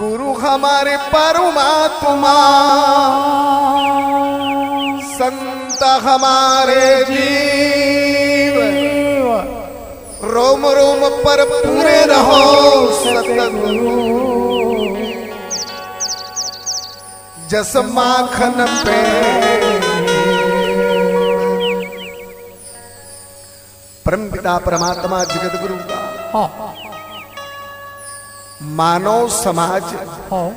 गुरु हमारे परमात्मा। संत हमारे जीव। रोम रोम पर पूरे रहो सतगुरु। जस माखन पे। परम पिता परमात्मा जगत गुरु का हाँ। मानव समाज। हाँ।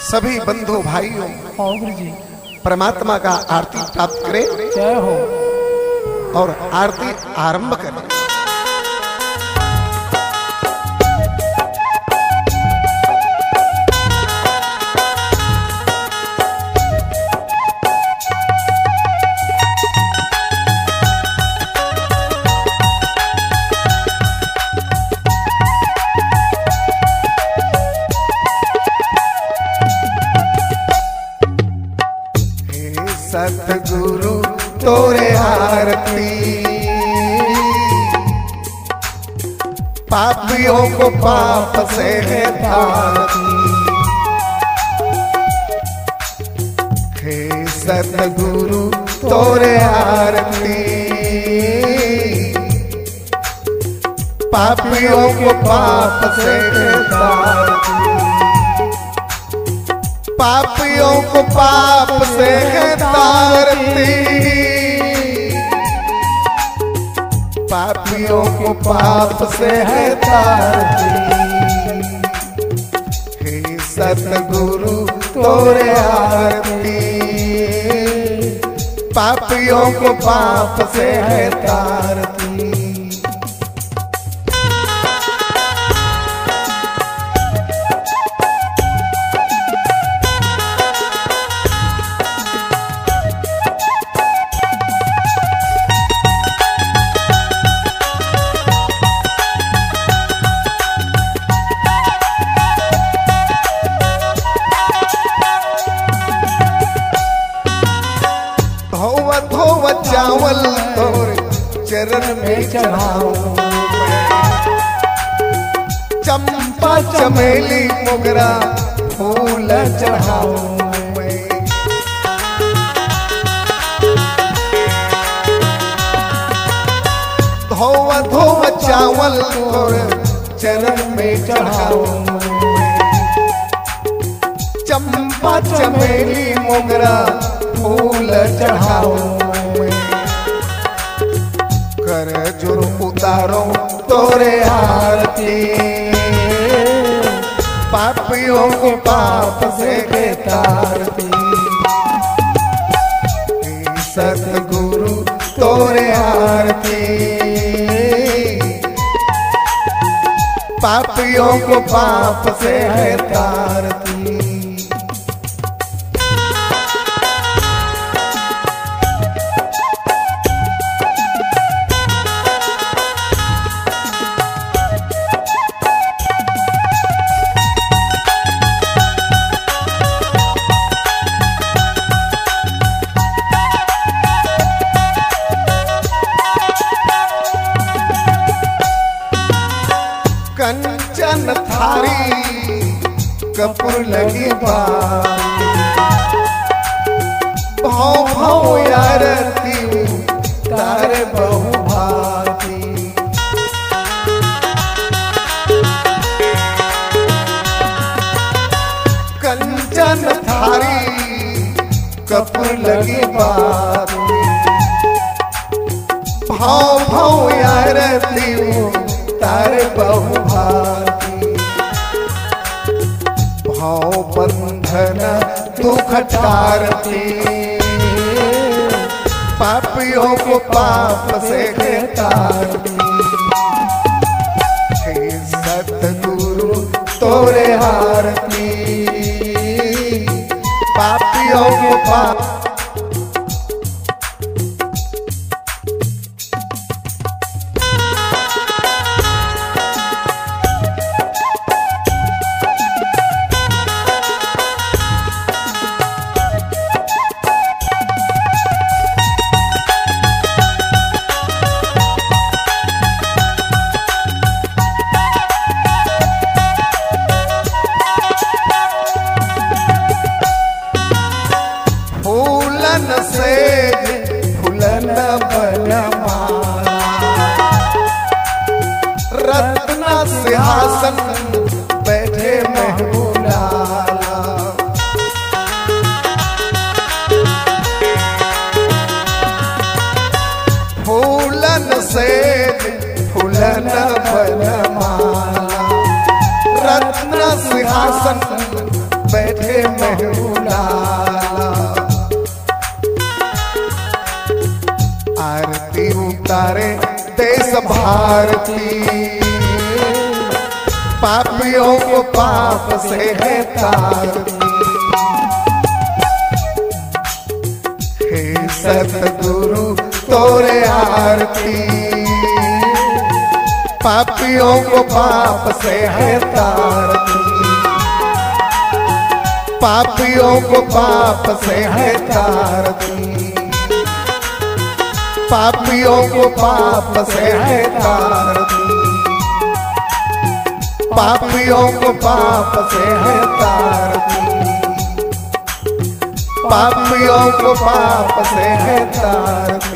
सभी बंधु भाइयों हाँ जी। परमात्मा का आरती प्राप्त करें जय हो। और आरती आरंभ करें। तोरे आरती। पापियों को पाप से है हे सतगुरु, तोरे आरती। पापियों को पाप से पापियों को पाप से तारती पापियों को पाप से है तारती। सतगुरु, तोरे आरती। पापियों को पाप से है तारती। चरण में चढ़ाओ चंपा चमेली मोगरा फूल चढ़ाओ धोव धोव चावल तोर चरण में चढ़ाओ चंपा चमेली मोगरा फूल चढ़ाओ कर जुर उतारो तोरे आरती पापियों को पाप से के। तारती सतगुरु तोरे आरती पापियों को पाप से है तारती कपूर लगी भाव भाव यारती तारे बहु भाती। कंचन थारी, कपूर लगी बारी भाव भाव यारती तारे बहु भाती। भाव बंधन दुख तारते पापियों को पाप से है तारती गुरु सतगुरु तोरे हारती। पापियों को पाप सिंहासन बैठे महबूब लाला आरती उतारे देश भारती। पापियों को पाप से है हे सतगुरु, तोरे आरती। पापियों को पाप से है तारती। पापियों को पाप से है तारती पापियों को पाप से है तारती पापियों को पाप से है तारती पापियों को पाप से है तारती